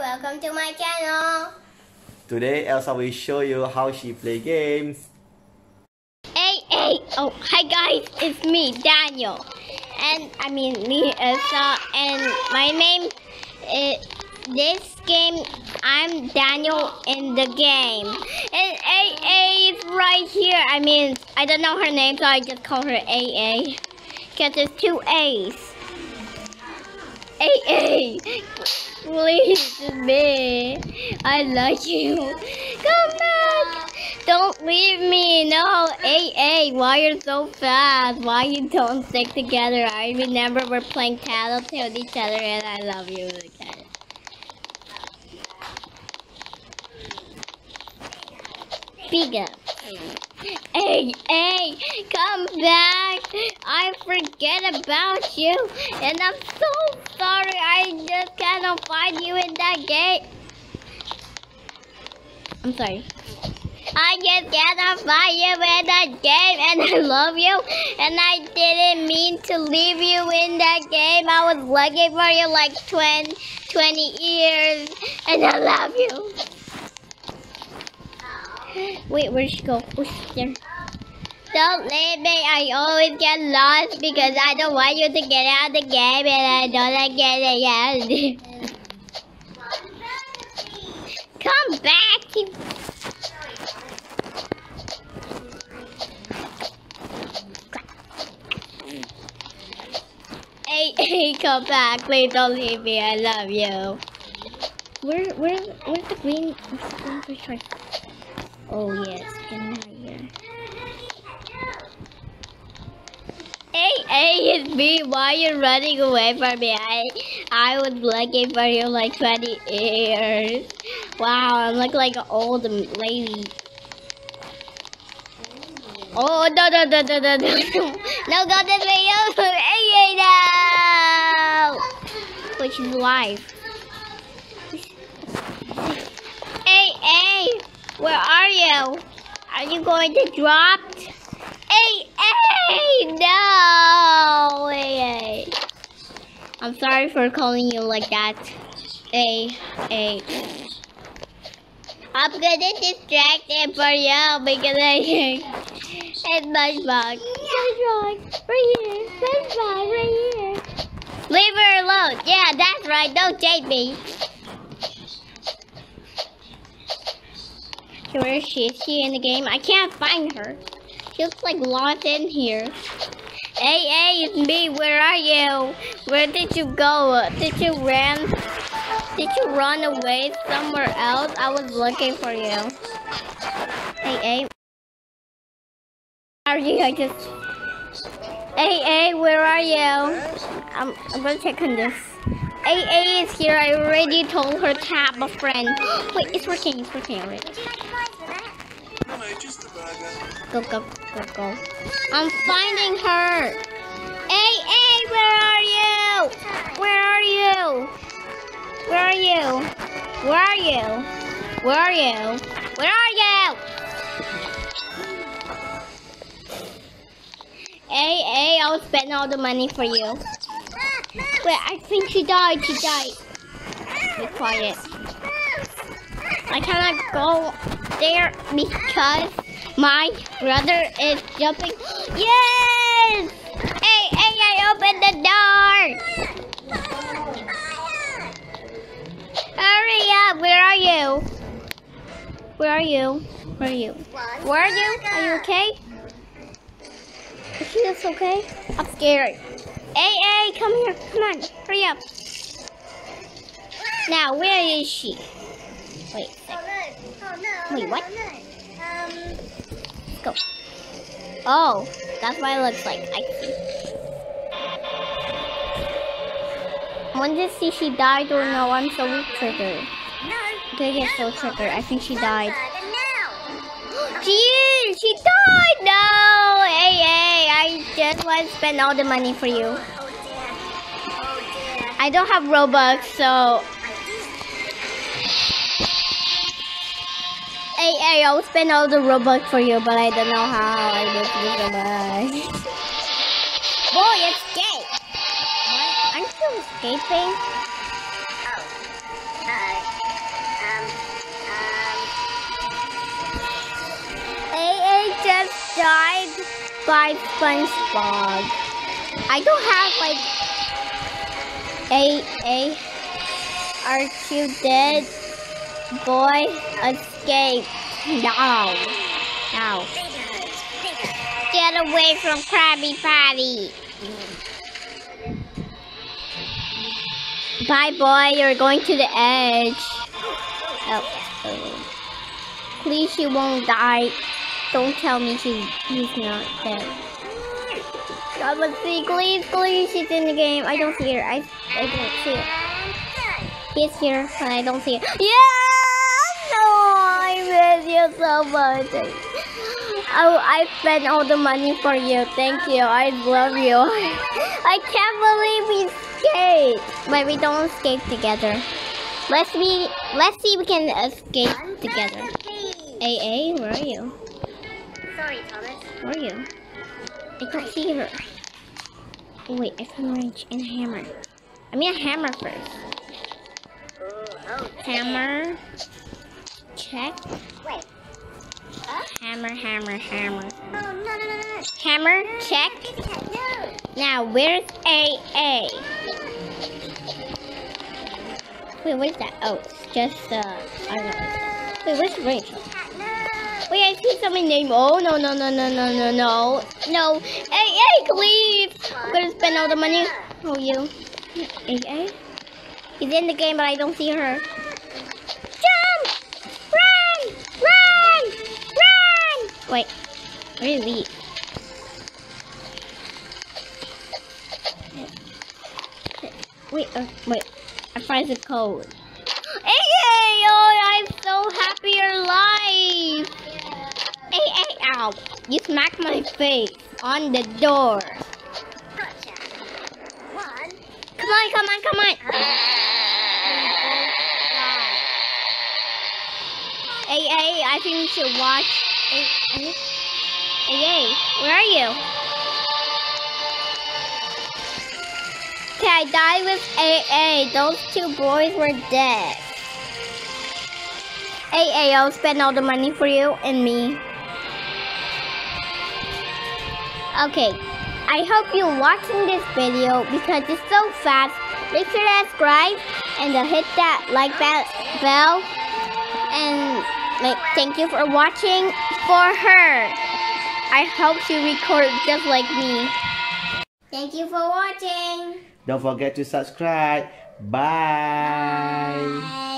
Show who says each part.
Speaker 1: welcome to my channel.
Speaker 2: Today Elsa will show you how she play games.
Speaker 1: Hey, hey, oh, hi guys, it's me, Daniel. And, I mean, me, Elsa, and my name is, this game, I'm Daniel in the game. And AA is right here. I mean, I don't know her name, so I just call her AA. Because there's two A's. AA, please, me. I love you. Come back. Don't leave me. No, AA, why you're so fast? Why you don't stick together? I remember we're playing Tattletale with each other and I love you. Okay. Speak up. Hey, hey, come back. I forget about you. And I'm so sorry. I just cannot find you in that game. I'm sorry. I just cannot find you in that game. And I love you. And I didn't mean to leave you in that game. I was looking for you like 20, 20 years. And I love you. Wait, where'd she go? Oh, there. Don't leave me. I always get lost because I don't want you to get out of the game and I don't like getting out. Come back. Hey, hey, come back. Please don't leave me. I love you. Where, where, where's the green? Where's the green? Oh yes, in here. Hey, hey, it's me. Why are you running away from me? I, I was looking for you like 20 years. Wow, I'm looking like an old lady. Oh no no no no no no no! Go this video! Hey, hey, no! Which is live. Hey, hey! Where are you? Are you going to drop? Hey, hey, no, hey, hey. I'm sorry for calling you like that. Hey, hey. I'm gonna distract it for you because I it's SpongeBob. SpongeBob, right here. SpongeBob, right here. Leave her alone. Yeah, that's right. Don't date me. Where is she? Is she in the game? I can't find her. She looks like lost in here. Hey, hey, it's me. Where are you? Where did you go? Did you run? Did you run away somewhere else? I was looking for you. Hey, hey. Are you? I just. Hey, hey, where are you? I'm, I'm gonna check on this. AA is here. I already told her to have a friend. Wait, it's working. It's working already. Go, go, go, go. I'm finding her. AA, where are you? Where are you? Where are you? Where are you? Where are you? Where are you? AA, I'll spend all the money for you. Wait, I think she died. She died. Be quiet. I cannot go there because my brother is jumping. Yes! Hey, hey, I opened the door! Hurry up! Where are you? Where are you? Where are you? Where are you? Are you okay? Is she just okay? I'm scared. Hey, hey, come here. Come on. Hurry up. Now, where is she? Wait Wait, what? Um, Go. Oh, that's what it looks like. I see. When did see she died or no? I'm so triggered. No. Okay, get so triggered. I think she died. She is! She died! No! Hey, hey, I just want to spend all the money for you. I don't have Robux, so... Hey, hey, I'll spend all the Robux for you, but I don't know how I will do Robux. Boy, escape! What? Aren't you escaping? By SpongeBob. I don't have like a a are you dead? Boy, escape now. Now. Get away from Krabby Patty. Bye, boy. You're going to the edge. Oh. oh. Please, she won't die. Don't tell me she, he's not dead. God, let's see. Please, please, she's in the game. I don't see her. I, I don't see her. He's here, but I don't see her. Yeah! No, I miss you so much. Oh, I spent all the money for you. Thank you. I love you. I can't believe we escaped. But we don't escape together. Let's be. Let's see if we can escape together. AA, where are you?
Speaker 3: Sorry, Thomas.
Speaker 1: Where are you? I can't see her. Oh, wait, I found a wrench and a hammer. I mean a hammer first.
Speaker 3: Oh.
Speaker 1: Hammer. Check.
Speaker 3: Wait. Huh?
Speaker 1: Hammer, hammer, hammer.
Speaker 3: Oh, no, no, no, no.
Speaker 1: Hammer, check.
Speaker 3: No.
Speaker 1: Now, where's AA? Wait, what's that? Oh, it's just, uh, I don't know. Wait, where's Rachel?
Speaker 3: No.
Speaker 1: Wait, I see someone's named. Oh, no, no, no, no, no, no, no. No. Hey, hey, please. I'm gonna spend all the money. Oh, you. Hey, hey. He's in the game, but I don't see her. Jump! Run! Run! Run! Wait. He? Wait, uh, wait. I find the code. Hey, hey, oh, I'm so happy you're alive. Hey, hey, ow. You smacked my face on the door.
Speaker 3: Gotcha. One.
Speaker 1: Come on, come on, come on. Hey, hey, I think you should watch. Hey, hey, hey, where are you? Okay, I died with AA. Those two boys were dead. AA, I'll spend all the money for you and me. Okay, I hope you're watching this video because it's so fast. Make sure to subscribe and to hit that like that bell. And like, thank you for watching for her. I hope she records just like me. Thank you for watching.
Speaker 2: Don't forget to subscribe. Bye.